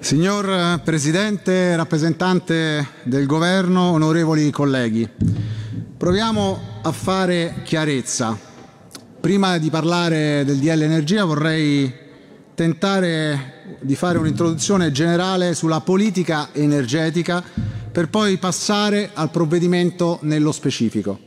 Signor Presidente, rappresentante del Governo, onorevoli colleghi, proviamo a fare chiarezza. Prima di parlare del DL Energia vorrei tentare di fare un'introduzione generale sulla politica energetica per poi passare al provvedimento nello specifico.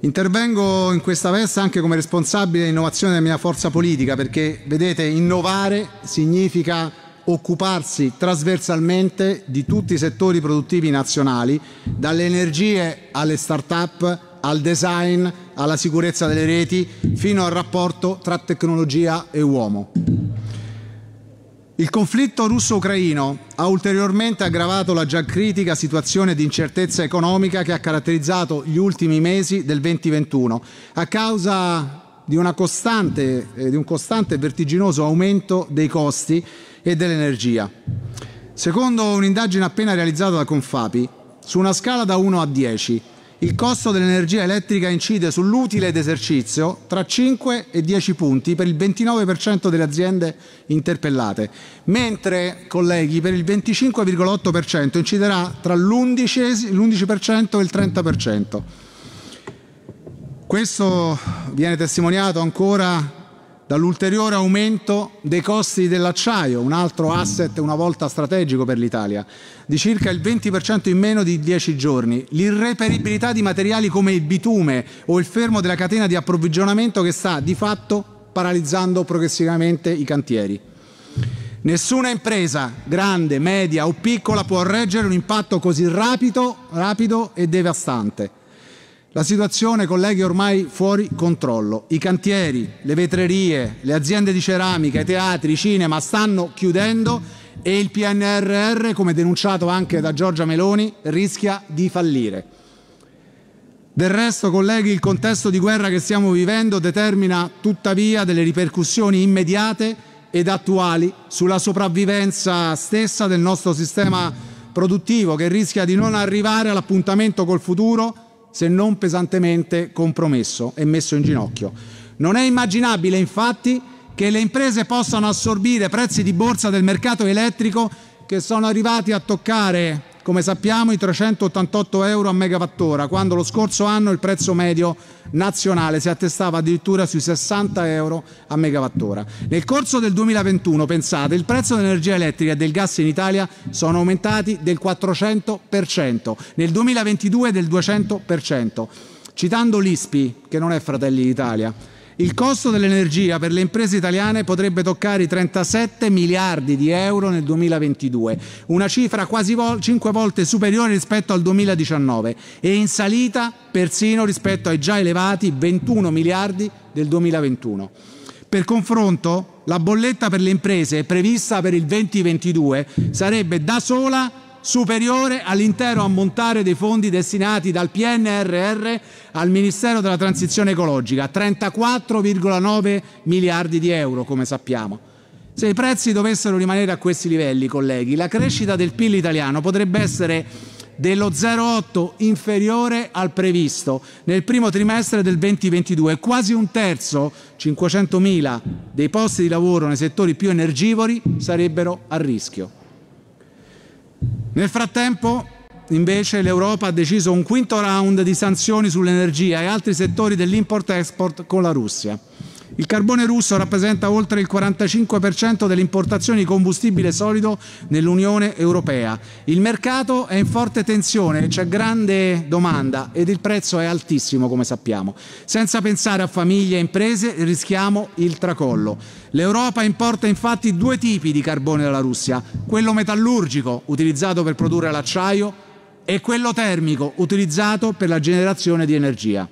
Intervengo in questa veste anche come responsabile di innovazione della mia forza politica perché, vedete, innovare significa occuparsi trasversalmente di tutti i settori produttivi nazionali, dalle energie alle start-up, al design, alla sicurezza delle reti, fino al rapporto tra tecnologia e uomo. Il conflitto russo-ucraino ha ulteriormente aggravato la già critica situazione di incertezza economica che ha caratterizzato gli ultimi mesi del 2021 a causa di, costante, eh, di un costante e vertiginoso aumento dei costi e dell'energia. Secondo un'indagine appena realizzata da Confapi, su una scala da 1 a 10, il costo dell'energia elettrica incide sull'utile d'esercizio tra 5 e 10 punti per il 29% delle aziende interpellate, mentre, colleghi, per il 25,8% inciderà tra l'11% e il 30%. Questo viene testimoniato ancora dall'ulteriore aumento dei costi dell'acciaio, un altro asset una volta strategico per l'Italia, di circa il 20% in meno di 10 giorni, l'irreperibilità di materiali come il bitume o il fermo della catena di approvvigionamento che sta di fatto paralizzando progressivamente i cantieri. Nessuna impresa, grande, media o piccola, può reggere un impatto così rapido, rapido e devastante. La situazione, colleghi, è ormai fuori controllo. I cantieri, le vetrerie, le aziende di ceramica, i teatri, i cinema stanno chiudendo e il PNRR, come denunciato anche da Giorgia Meloni, rischia di fallire. Del resto, colleghi, il contesto di guerra che stiamo vivendo determina tuttavia delle ripercussioni immediate ed attuali sulla sopravvivenza stessa del nostro sistema produttivo che rischia di non arrivare all'appuntamento col futuro se non pesantemente compromesso e messo in ginocchio. Non è immaginabile, infatti, che le imprese possano assorbire prezzi di borsa del mercato elettrico che sono arrivati a toccare come sappiamo i 388 euro a megawattora, quando lo scorso anno il prezzo medio nazionale si attestava addirittura sui 60 euro a megawattora. Nel corso del 2021, pensate, il prezzo dell'energia elettrica e del gas in Italia sono aumentati del 400%, nel 2022 del 200%. Citando l'ISPI, che non è Fratelli d'Italia, il costo dell'energia per le imprese italiane potrebbe toccare i 37 miliardi di euro nel 2022, una cifra quasi 5 volte superiore rispetto al 2019 e in salita persino rispetto ai già elevati 21 miliardi del 2021. Per confronto, la bolletta per le imprese prevista per il 2022 sarebbe da sola superiore all'intero ammontare dei fondi destinati dal PNRR al Ministero della Transizione Ecologica, 34,9 miliardi di euro, come sappiamo. Se i prezzi dovessero rimanere a questi livelli, colleghi, la crescita del PIL italiano potrebbe essere dello 0,8 inferiore al previsto nel primo trimestre del 2022 quasi un terzo, 500.000, dei posti di lavoro nei settori più energivori sarebbero a rischio. Nel frattempo, invece, l'Europa ha deciso un quinto round di sanzioni sull'energia e altri settori dell'import-export con la Russia. Il carbone russo rappresenta oltre il 45% delle importazioni di combustibile solido nell'Unione Europea. Il mercato è in forte tensione, c'è grande domanda ed il prezzo è altissimo, come sappiamo. Senza pensare a famiglie e imprese rischiamo il tracollo. L'Europa importa infatti due tipi di carbone dalla Russia, quello metallurgico, utilizzato per produrre l'acciaio, e quello termico, utilizzato per la generazione di energia.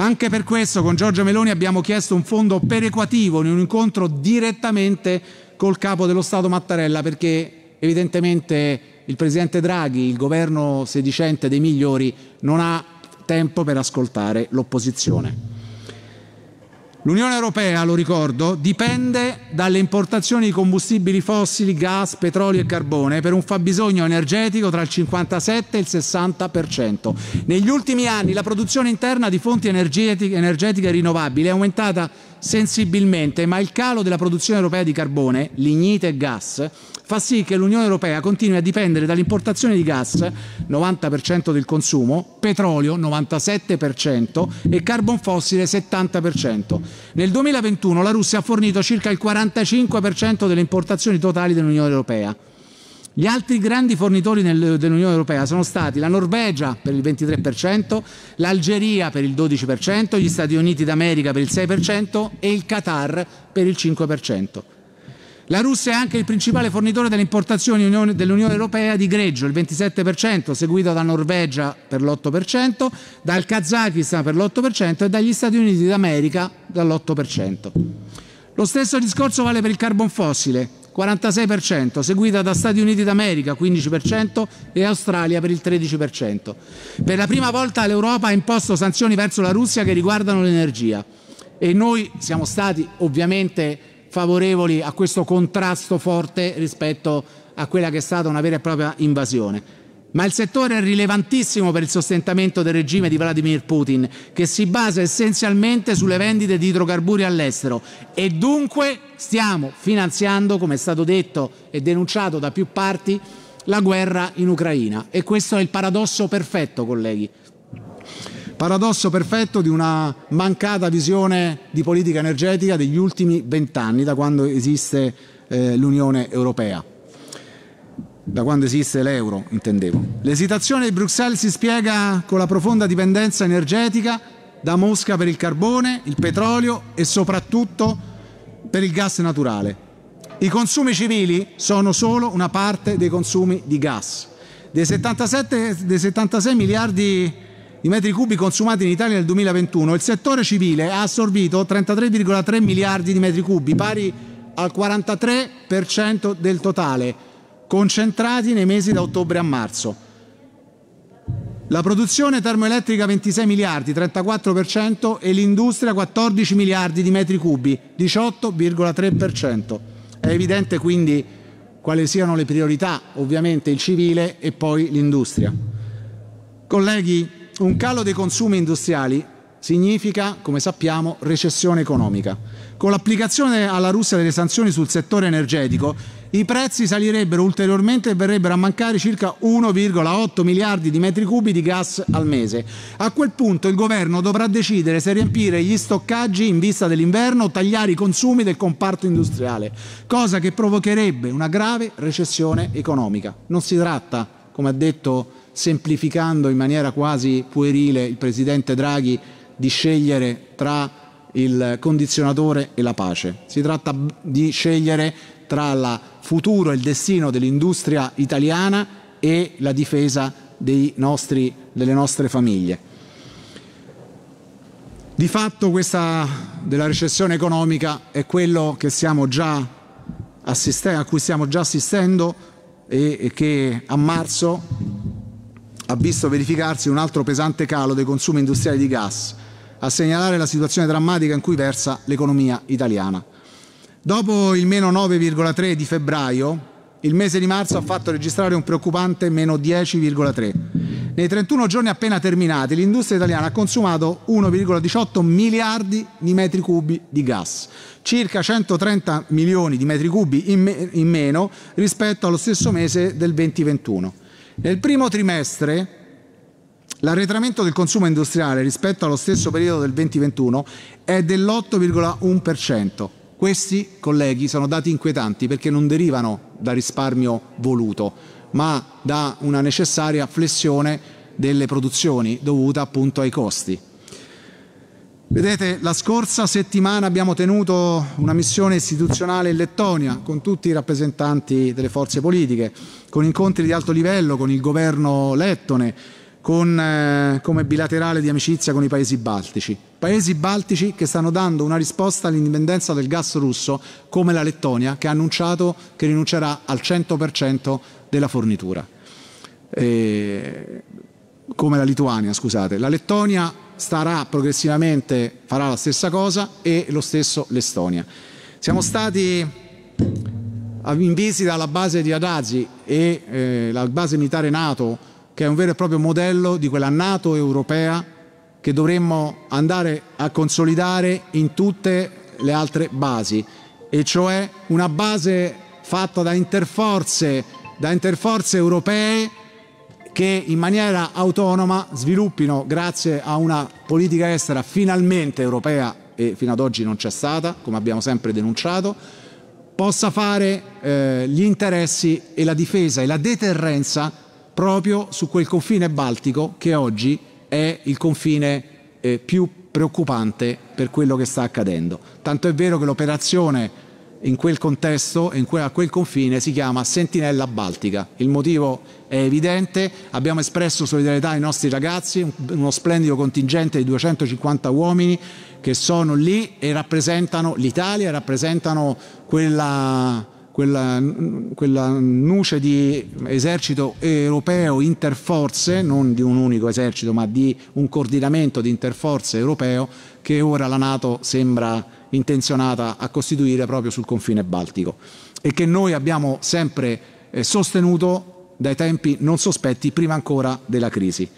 Anche per questo con Giorgia Meloni abbiamo chiesto un fondo perequativo in un incontro direttamente col capo dello Stato Mattarella perché evidentemente il Presidente Draghi, il governo sedicente dei migliori, non ha tempo per ascoltare l'opposizione. L'Unione Europea, lo ricordo, dipende dalle importazioni di combustibili fossili, gas, petrolio e carbone per un fabbisogno energetico tra il 57 e il 60%. Negli ultimi anni la produzione interna di fonti energetiche, energetiche rinnovabili è aumentata sensibilmente, ma il calo della produzione europea di carbone, lignite e gas fa sì che l'Unione Europea continui a dipendere dall'importazione di gas, 90% del consumo, petrolio, 97% e carbon fossile, 70%. Nel 2021 la Russia ha fornito circa il 45% delle importazioni totali dell'Unione Europea. Gli altri grandi fornitori dell'Unione Europea sono stati la Norvegia per il 23%, l'Algeria per il 12%, gli Stati Uniti d'America per il 6% e il Qatar per il 5%. La Russia è anche il principale fornitore delle importazioni dell'Unione Europea di greggio, il 27%, seguito da Norvegia per l'8%, dal Kazakistan per l'8% e dagli Stati Uniti d'America dall'8%. Lo stesso discorso vale per il carbon fossile, 46%, seguita da Stati Uniti d'America 15% e Australia per il 13%. Per la prima volta l'Europa ha imposto sanzioni verso la Russia che riguardano l'energia e noi siamo stati ovviamente favorevoli a questo contrasto forte rispetto a quella che è stata una vera e propria invasione. Ma il settore è rilevantissimo per il sostentamento del regime di Vladimir Putin, che si basa essenzialmente sulle vendite di idrocarburi all'estero e dunque stiamo finanziando, come è stato detto e denunciato da più parti, la guerra in Ucraina. E questo è il paradosso perfetto, colleghi paradosso perfetto di una mancata visione di politica energetica degli ultimi vent'anni, da quando esiste eh, l'Unione Europea da quando esiste l'euro, intendevo. L'esitazione di Bruxelles si spiega con la profonda dipendenza energetica da Mosca per il carbone, il petrolio e soprattutto per il gas naturale. I consumi civili sono solo una parte dei consumi di gas. Dei, 77, dei 76 miliardi di metri cubi consumati in Italia nel 2021, il settore civile ha assorbito 33,3 miliardi di metri cubi, pari al 43% del totale, concentrati nei mesi da ottobre a marzo. La produzione termoelettrica 26 miliardi, 34% e l'industria 14 miliardi di metri cubi, 18,3%. È evidente quindi quali siano le priorità, ovviamente il civile e poi l'industria. Colleghi, un calo dei consumi industriali significa, come sappiamo, recessione economica. Con l'applicazione alla Russia delle sanzioni sul settore energetico, i prezzi salirebbero ulteriormente e verrebbero a mancare circa 1,8 miliardi di metri cubi di gas al mese. A quel punto il governo dovrà decidere se riempire gli stoccaggi in vista dell'inverno o tagliare i consumi del comparto industriale, cosa che provocherebbe una grave recessione economica. Non si tratta, come ha detto semplificando in maniera quasi puerile il Presidente Draghi di scegliere tra il condizionatore e la pace. Si tratta di scegliere tra il futuro e il destino dell'industria italiana e la difesa nostri, delle nostre famiglie. Di fatto questa della recessione economica è quello a cui stiamo già assistendo e che a marzo ha visto verificarsi un altro pesante calo dei consumi industriali di gas, a segnalare la situazione drammatica in cui versa l'economia italiana. Dopo il meno 9,3 di febbraio, il mese di marzo ha fatto registrare un preoccupante meno 10,3. Nei 31 giorni appena terminati l'industria italiana ha consumato 1,18 miliardi di metri cubi di gas, circa 130 milioni di metri cubi in, me in meno rispetto allo stesso mese del 2021. Nel primo trimestre l'arretramento del consumo industriale rispetto allo stesso periodo del 2021 è dell'8,1%. Questi, colleghi, sono dati inquietanti perché non derivano da risparmio voluto, ma da una necessaria flessione delle produzioni dovuta appunto ai costi. Vedete, la scorsa settimana abbiamo tenuto una missione istituzionale in Lettonia con tutti i rappresentanti delle forze politiche, con incontri di alto livello con il governo lettone, con, eh, come bilaterale di amicizia con i paesi baltici. Paesi baltici che stanno dando una risposta all'indipendenza del gas russo, come la Lettonia, che ha annunciato che rinuncerà al 100% della fornitura. E, come la Lituania, scusate. La Lettonia starà progressivamente, farà la stessa cosa e lo stesso l'Estonia. Siamo stati in visita alla base di Adazi e eh, la base militare NATO, che è un vero e proprio modello di quella NATO europea che dovremmo andare a consolidare in tutte le altre basi, e cioè una base fatta da interforze, da interforze europee che in maniera autonoma sviluppino, grazie a una politica estera finalmente europea e fino ad oggi non c'è stata, come abbiamo sempre denunciato, possa fare eh, gli interessi e la difesa e la deterrenza proprio su quel confine baltico che oggi è il confine eh, più preoccupante per quello che sta accadendo. Tanto è vero che l'operazione in quel contesto e a quel confine si chiama Sentinella Baltica. Il motivo è evidente, abbiamo espresso solidarietà ai nostri ragazzi, uno splendido contingente di 250 uomini che sono lì e rappresentano l'Italia, rappresentano quella, quella, quella nuce di esercito europeo interforze, non di un unico esercito ma di un coordinamento di interforze europeo che ora la Nato sembra intenzionata a costituire proprio sul confine baltico e che noi abbiamo sempre eh, sostenuto dai tempi non sospetti prima ancora della crisi.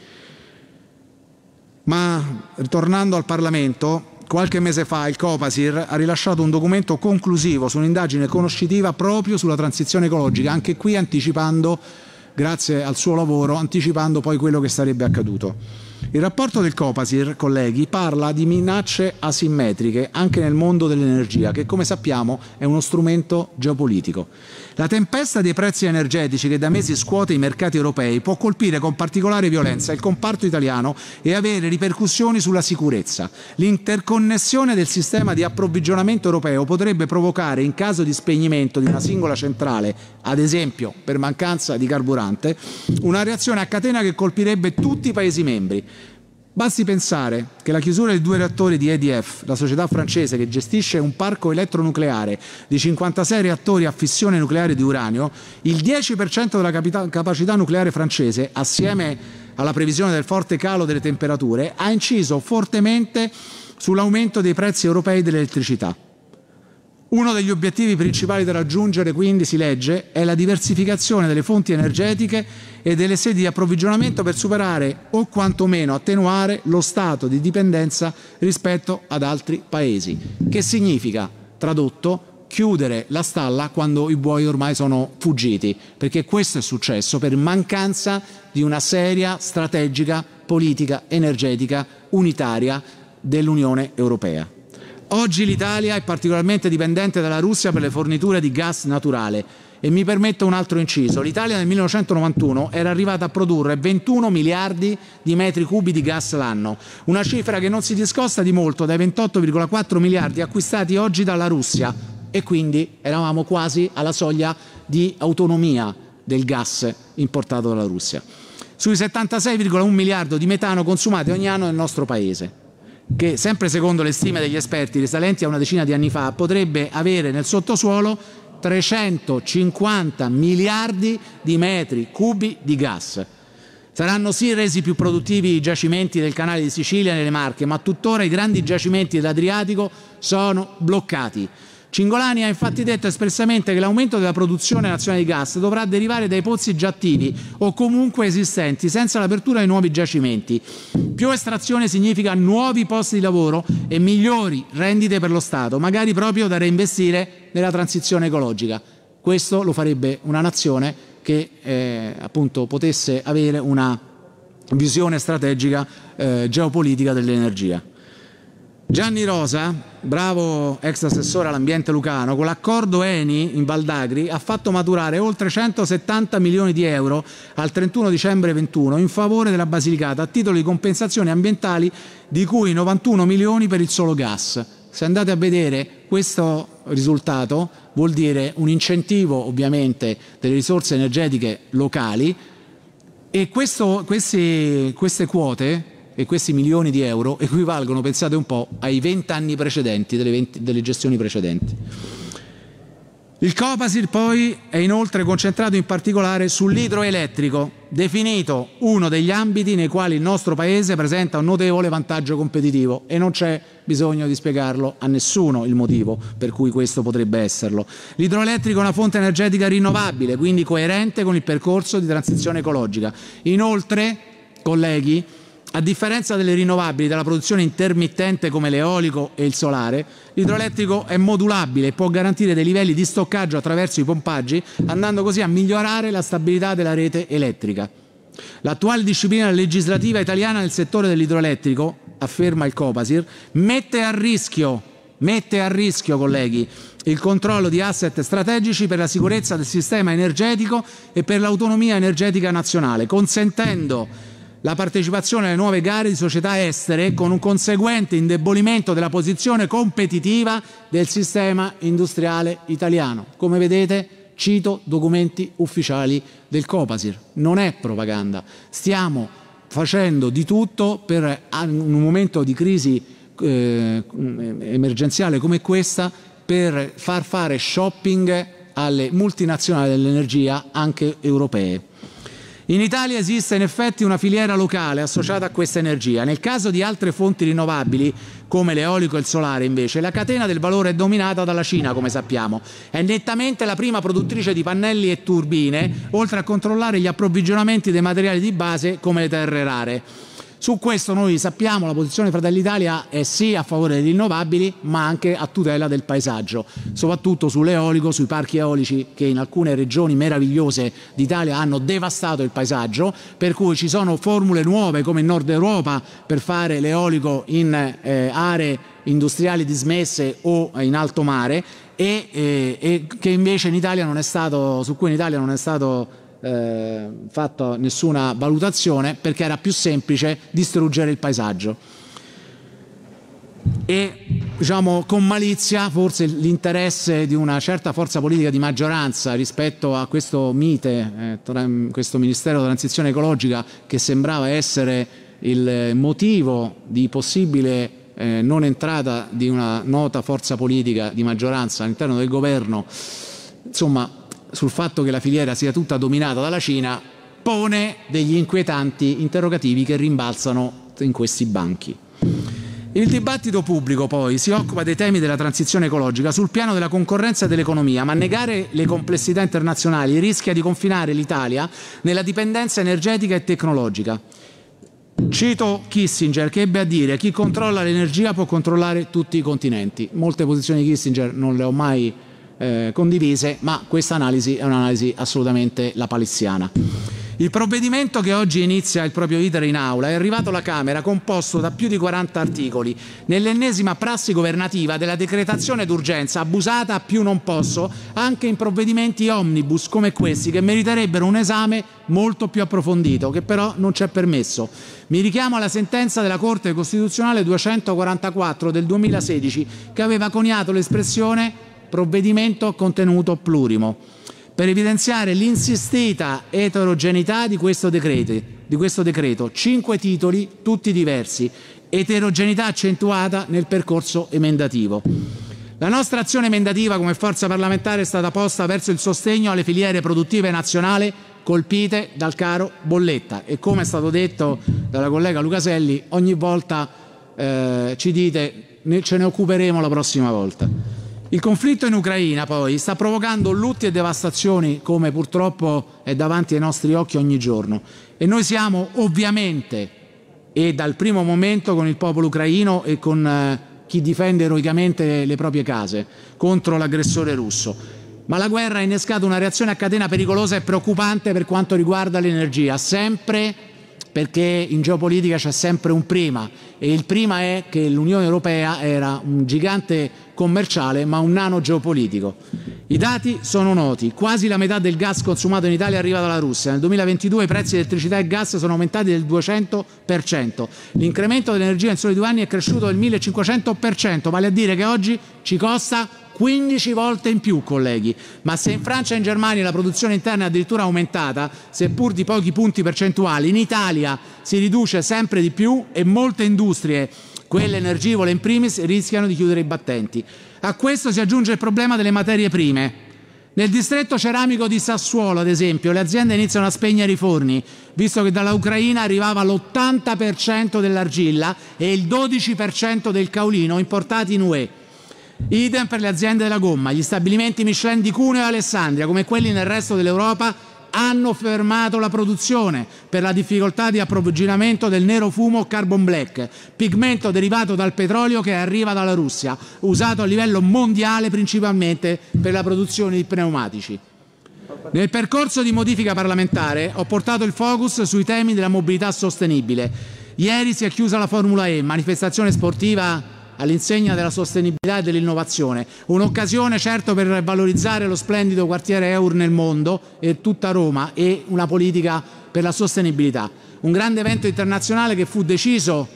Ma ritornando al Parlamento, qualche mese fa il Copasir ha rilasciato un documento conclusivo su un'indagine conoscitiva proprio sulla transizione ecologica, anche qui anticipando, grazie al suo lavoro, anticipando poi quello che sarebbe accaduto. Il rapporto del Copasir, colleghi, parla di minacce asimmetriche anche nel mondo dell'energia, che come sappiamo è uno strumento geopolitico. La tempesta dei prezzi energetici che da mesi scuote i mercati europei può colpire con particolare violenza il comparto italiano e avere ripercussioni sulla sicurezza. L'interconnessione del sistema di approvvigionamento europeo potrebbe provocare, in caso di spegnimento di una singola centrale, ad esempio per mancanza di carburante, una reazione a catena che colpirebbe tutti i Paesi membri. Basti pensare che la chiusura dei due reattori di EDF, la società francese che gestisce un parco elettronucleare di 56 reattori a fissione nucleare di uranio, il 10% della capacità nucleare francese, assieme alla previsione del forte calo delle temperature, ha inciso fortemente sull'aumento dei prezzi europei dell'elettricità. Uno degli obiettivi principali da raggiungere, quindi, si legge, è la diversificazione delle fonti energetiche e delle sedi di approvvigionamento per superare o quantomeno attenuare lo stato di dipendenza rispetto ad altri paesi. Che significa, tradotto, chiudere la stalla quando i buoi ormai sono fuggiti, perché questo è successo per mancanza di una seria strategica politica energetica unitaria dell'Unione Europea. Oggi l'Italia è particolarmente dipendente dalla Russia per le forniture di gas naturale e mi permetto un altro inciso. L'Italia nel 1991 era arrivata a produrre 21 miliardi di metri cubi di gas l'anno, una cifra che non si discosta di molto dai 28,4 miliardi acquistati oggi dalla Russia e quindi eravamo quasi alla soglia di autonomia del gas importato dalla Russia. Sui 76,1 miliardi di metano consumati ogni anno nel nostro Paese che sempre secondo le stime degli esperti risalenti a una decina di anni fa potrebbe avere nel sottosuolo 350 miliardi di metri cubi di gas. Saranno sì resi più produttivi i giacimenti del canale di Sicilia nelle Marche, ma tuttora i grandi giacimenti dell'Adriatico sono bloccati. Cingolani ha infatti detto espressamente che l'aumento della produzione nazionale di gas dovrà derivare dai pozzi già attivi o comunque esistenti, senza l'apertura di nuovi giacimenti. Più estrazione significa nuovi posti di lavoro e migliori rendite per lo Stato, magari proprio da reinvestire nella transizione ecologica. Questo lo farebbe una nazione che eh, appunto potesse avere una visione strategica eh, geopolitica dell'energia. Gianni Rosa, bravo ex assessore all'ambiente lucano, con l'accordo Eni in Valdagri ha fatto maturare oltre 170 milioni di euro al 31 dicembre 21 in favore della Basilicata a titolo di compensazioni ambientali di cui 91 milioni per il solo gas. Se andate a vedere questo risultato vuol dire un incentivo ovviamente delle risorse energetiche locali e questo, queste, queste quote e questi milioni di euro equivalgono, pensate un po', ai 20 anni precedenti, delle, 20, delle gestioni precedenti. Il Copasir poi è inoltre concentrato in particolare sull'idroelettrico, definito uno degli ambiti nei quali il nostro Paese presenta un notevole vantaggio competitivo e non c'è bisogno di spiegarlo a nessuno il motivo per cui questo potrebbe esserlo. L'idroelettrico è una fonte energetica rinnovabile, quindi coerente con il percorso di transizione ecologica. Inoltre, colleghi, a differenza delle rinnovabili, della produzione intermittente come l'eolico e il solare, l'idroelettrico è modulabile e può garantire dei livelli di stoccaggio attraverso i pompaggi, andando così a migliorare la stabilità della rete elettrica. L'attuale disciplina legislativa italiana nel settore dell'idroelettrico, afferma il Copasir, mette a rischio, mette a rischio, colleghi, il controllo di asset strategici per la sicurezza del sistema energetico e per l'autonomia energetica nazionale, consentendo la partecipazione alle nuove gare di società estere con un conseguente indebolimento della posizione competitiva del sistema industriale italiano. Come vedete cito documenti ufficiali del Copasir, non è propaganda, stiamo facendo di tutto per in un momento di crisi eh, emergenziale come questa per far fare shopping alle multinazionali dell'energia anche europee. In Italia esiste in effetti una filiera locale associata a questa energia. Nel caso di altre fonti rinnovabili, come l'eolico e il solare, invece, la catena del valore è dominata dalla Cina, come sappiamo. È nettamente la prima produttrice di pannelli e turbine, oltre a controllare gli approvvigionamenti dei materiali di base come le terre rare. Su questo noi sappiamo la posizione Fratelli Italia è sì a favore delle rinnovabili ma anche a tutela del paesaggio, soprattutto sull'eolico, sui parchi eolici che in alcune regioni meravigliose d'Italia hanno devastato il paesaggio, per cui ci sono formule nuove come in Nord Europa per fare l'eolico in eh, aree industriali dismesse o in alto mare e, eh, e invece in stato, su cui in Italia non è stato eh, fatto nessuna valutazione perché era più semplice distruggere il paesaggio. E diciamo con malizia forse l'interesse di una certa forza politica di maggioranza rispetto a questo MITE, eh, questo Ministero della Transizione Ecologica che sembrava essere il motivo di possibile eh, non entrata di una nota forza politica di maggioranza all'interno del governo, insomma sul fatto che la filiera sia tutta dominata dalla Cina pone degli inquietanti interrogativi che rimbalzano in questi banchi. Il dibattito pubblico poi si occupa dei temi della transizione ecologica sul piano della concorrenza e dell'economia, ma negare le complessità internazionali rischia di confinare l'Italia nella dipendenza energetica e tecnologica. Cito Kissinger che ebbe a dire chi controlla l'energia può controllare tutti i continenti. Molte posizioni di Kissinger non le ho mai eh, condivise, ma questa analisi è un'analisi assolutamente lapalissiana. Il provvedimento che oggi inizia il proprio iter in aula è arrivato alla Camera composto da più di 40 articoli, nell'ennesima prassi governativa della decretazione d'urgenza abusata a più non posso anche in provvedimenti omnibus come questi che meriterebbero un esame molto più approfondito, che però non c'è permesso. Mi richiamo alla sentenza della Corte Costituzionale 244 del 2016 che aveva coniato l'espressione provvedimento contenuto plurimo, per evidenziare l'insistita eterogeneità di questo, decreto, di questo decreto, cinque titoli tutti diversi, eterogeneità accentuata nel percorso emendativo. La nostra azione emendativa come forza parlamentare è stata posta verso il sostegno alle filiere produttive nazionali colpite dal caro bolletta e come è stato detto dalla collega Lucaselli ogni volta eh, ci dite ce ne occuperemo la prossima volta. Il conflitto in Ucraina poi sta provocando lutti e devastazioni come purtroppo è davanti ai nostri occhi ogni giorno e noi siamo ovviamente e dal primo momento con il popolo ucraino e con eh, chi difende eroicamente le proprie case contro l'aggressore russo. Ma la guerra ha innescato una reazione a catena pericolosa e preoccupante per quanto riguarda l'energia, sempre perché in geopolitica c'è sempre un prima e il prima è che l'Unione Europea era un gigante commerciale ma un nano geopolitico. I dati sono noti, quasi la metà del gas consumato in Italia arriva dalla Russia, nel 2022 i prezzi di elettricità e gas sono aumentati del 200%, l'incremento dell'energia in soli due anni è cresciuto del 1500%, vale a dire che oggi ci costa 15 volte in più, colleghi. Ma se in Francia e in Germania la produzione interna è addirittura aumentata, seppur di pochi punti percentuali, in Italia si riduce sempre di più e molte industrie, quelle energivore in primis, rischiano di chiudere i battenti. A questo si aggiunge il problema delle materie prime. Nel distretto ceramico di Sassuolo, ad esempio, le aziende iniziano a spegnere i forni, visto che dalla Ucraina arrivava l'80% dell'argilla e il 12% del caolino importati in UE. Idem per le aziende della gomma. Gli stabilimenti Michelin di Cuneo e Alessandria, come quelli nel resto dell'Europa, hanno fermato la produzione per la difficoltà di approvvigionamento del nero fumo carbon black, pigmento derivato dal petrolio che arriva dalla Russia, usato a livello mondiale principalmente per la produzione di pneumatici. Nel percorso di modifica parlamentare ho portato il focus sui temi della mobilità sostenibile. Ieri si è chiusa la Formula E, manifestazione sportiva all'insegna della sostenibilità e dell'innovazione. Un'occasione certo per valorizzare lo splendido quartiere Eur nel mondo e tutta Roma e una politica per la sostenibilità. Un grande evento internazionale che fu deciso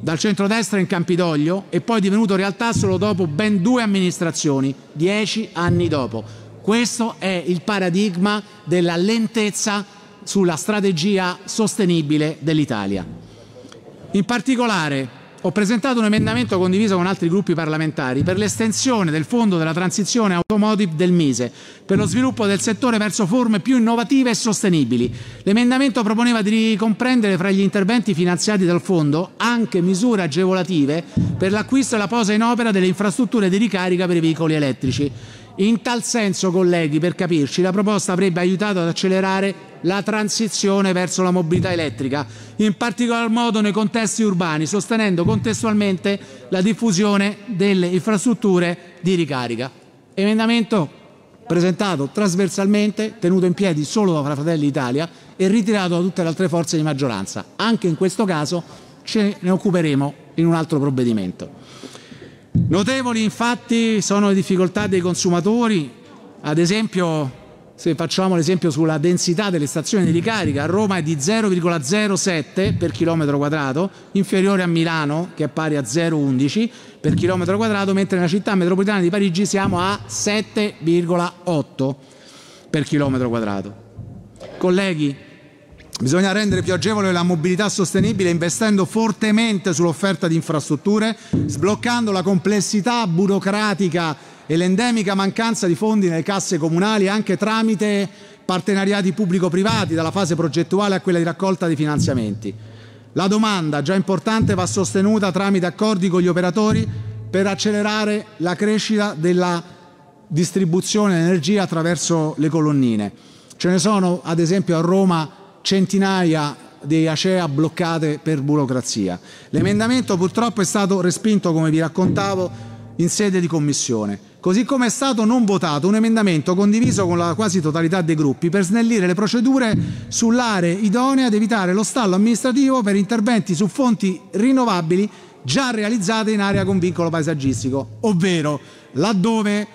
dal centrodestra in Campidoglio e poi divenuto realtà solo dopo ben due amministrazioni, dieci anni dopo. Questo è il paradigma della lentezza sulla strategia sostenibile dell'Italia. In particolare ho presentato un emendamento condiviso con altri gruppi parlamentari per l'estensione del fondo della transizione automotive del Mise per lo sviluppo del settore verso forme più innovative e sostenibili. L'emendamento proponeva di ricomprendere fra gli interventi finanziati dal fondo anche misure agevolative per l'acquisto e la posa in opera delle infrastrutture di ricarica per i veicoli elettrici. In tal senso, colleghi, per capirci, la proposta avrebbe aiutato ad accelerare la transizione verso la mobilità elettrica, in particolar modo nei contesti urbani, sostenendo contestualmente la diffusione delle infrastrutture di ricarica. Emendamento presentato trasversalmente, tenuto in piedi solo da Fratelli d'Italia e ritirato da tutte le altre forze di maggioranza. Anche in questo caso ce ne occuperemo in un altro provvedimento. Notevoli infatti sono le difficoltà dei consumatori, ad esempio se facciamo l'esempio sulla densità delle stazioni di ricarica, a Roma è di 0,07 per chilometro quadrato, inferiore a Milano che è pari a 0,11 per chilometro quadrato, mentre nella città metropolitana di Parigi siamo a 7,8 per chilometro quadrato. Colleghi, Bisogna rendere più agevole la mobilità sostenibile investendo fortemente sull'offerta di infrastrutture, sbloccando la complessità burocratica e l'endemica mancanza di fondi nelle casse comunali anche tramite partenariati pubblico-privati, dalla fase progettuale a quella di raccolta di finanziamenti. La domanda, già importante, va sostenuta tramite accordi con gli operatori per accelerare la crescita della distribuzione di energia attraverso le colonnine. Ce ne sono, ad esempio, a Roma centinaia di ACEA bloccate per burocrazia. L'emendamento purtroppo è stato respinto, come vi raccontavo, in sede di commissione. Così come è stato non votato un emendamento condiviso con la quasi totalità dei gruppi per snellire le procedure sull'area idonea ad evitare lo stallo amministrativo per interventi su fonti rinnovabili già realizzate in area con vincolo paesaggistico, ovvero laddove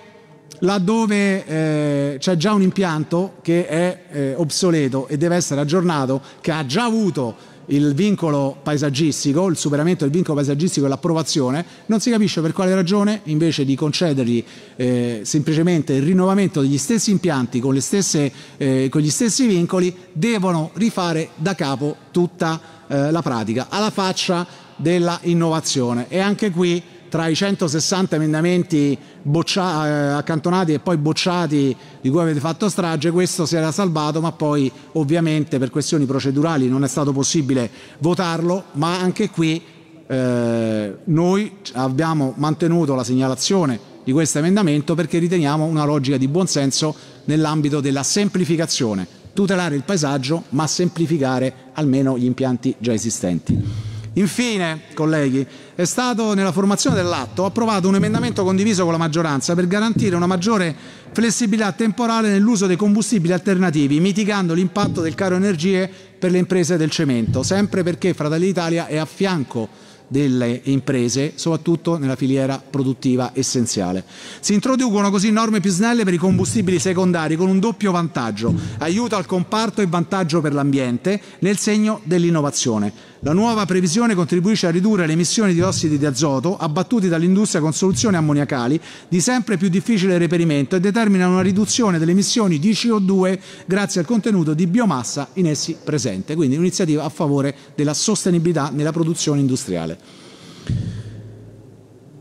laddove eh, c'è già un impianto che è eh, obsoleto e deve essere aggiornato, che ha già avuto il vincolo paesaggistico, il superamento del vincolo paesaggistico e l'approvazione, non si capisce per quale ragione invece di concedergli eh, semplicemente il rinnovamento degli stessi impianti con, stesse, eh, con, gli stessi vincoli, devono rifare da capo tutta eh, la pratica, alla faccia della innovazione. E anche qui tra i 160 emendamenti boccia, eh, accantonati e poi bocciati di cui avete fatto strage, questo si era salvato, ma poi ovviamente per questioni procedurali non è stato possibile votarlo, ma anche qui eh, noi abbiamo mantenuto la segnalazione di questo emendamento perché riteniamo una logica di buonsenso nell'ambito della semplificazione, tutelare il paesaggio ma semplificare almeno gli impianti già esistenti. Infine, colleghi, è stato nella formazione dell'atto approvato un emendamento condiviso con la maggioranza per garantire una maggiore flessibilità temporale nell'uso dei combustibili alternativi, mitigando l'impatto del caro energie per le imprese del cemento, sempre perché Fratelli d'Italia è a fianco delle imprese, soprattutto nella filiera produttiva essenziale. Si introducono così norme più snelle per i combustibili secondari con un doppio vantaggio, aiuto al comparto e vantaggio per l'ambiente nel segno dell'innovazione. La nuova previsione contribuisce a ridurre le emissioni di ossidi di azoto abbattuti dall'industria con soluzioni ammoniacali di sempre più difficile reperimento e determina una riduzione delle emissioni di CO2 grazie al contenuto di biomassa in essi presente. Quindi un'iniziativa a favore della sostenibilità nella produzione industriale.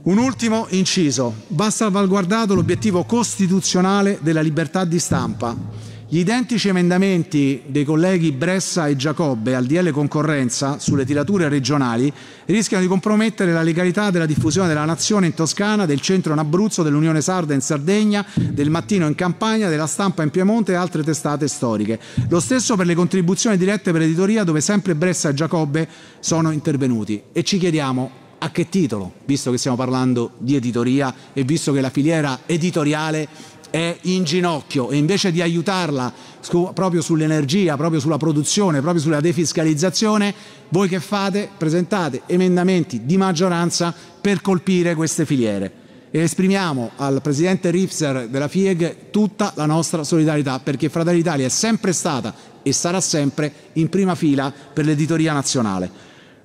Un ultimo inciso. Va salvaguardato l'obiettivo costituzionale della libertà di stampa gli identici emendamenti dei colleghi Bressa e Giacobbe al DL concorrenza sulle tirature regionali rischiano di compromettere la legalità della diffusione della nazione in Toscana, del centro in Abruzzo, dell'Unione Sarda in Sardegna, del Mattino in Campania, della stampa in Piemonte e altre testate storiche. Lo stesso per le contribuzioni dirette per l'editoria dove sempre Bressa e Giacobbe sono intervenuti. E ci chiediamo a che titolo, visto che stiamo parlando di editoria e visto che la filiera editoriale è in ginocchio e invece di aiutarla proprio sull'energia, proprio sulla produzione, proprio sulla defiscalizzazione, voi che fate? Presentate emendamenti di maggioranza per colpire queste filiere. E esprimiamo al Presidente Ripser della FIEG tutta la nostra solidarietà perché Fratelli d'Italia è sempre stata e sarà sempre in prima fila per l'editoria nazionale.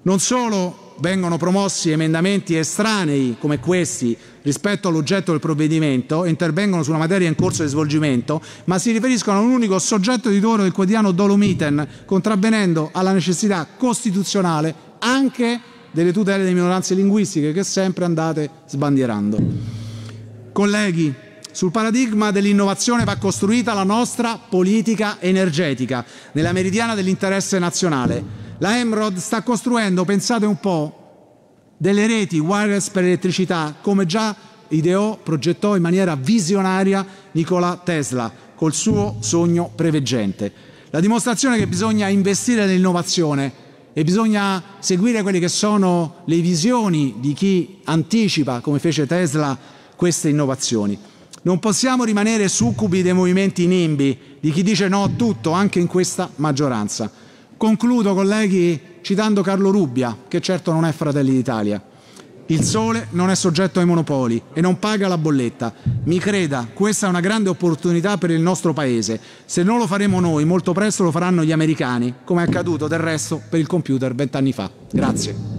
Non solo vengono promossi emendamenti estranei come questi rispetto all'oggetto del provvedimento intervengono su una materia in corso di svolgimento, ma si riferiscono a un unico soggetto editore del quotidiano Dolomiten, contravvenendo alla necessità costituzionale anche delle tutele delle minoranze linguistiche che sempre andate sbandierando. Colleghi, sul paradigma dell'innovazione va costruita la nostra politica energetica, nella meridiana dell'interesse nazionale. La Emrod sta costruendo, pensate un po', delle reti wireless per elettricità, come già ideò, progettò in maniera visionaria Nikola Tesla, col suo sogno preveggente. La dimostrazione che bisogna investire nell'innovazione e bisogna seguire quelle che sono le visioni di chi anticipa, come fece Tesla, queste innovazioni. Non possiamo rimanere succubi dei movimenti NIMBY, di chi dice no a tutto, anche in questa maggioranza. Concludo, colleghi, citando Carlo Rubbia, che certo non è Fratelli d'Italia. Il sole non è soggetto ai monopoli e non paga la bolletta. Mi creda, questa è una grande opportunità per il nostro Paese. Se non lo faremo noi, molto presto lo faranno gli americani, come è accaduto del resto per il computer vent'anni fa. Grazie.